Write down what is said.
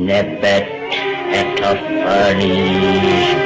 Nebbet et of furnish.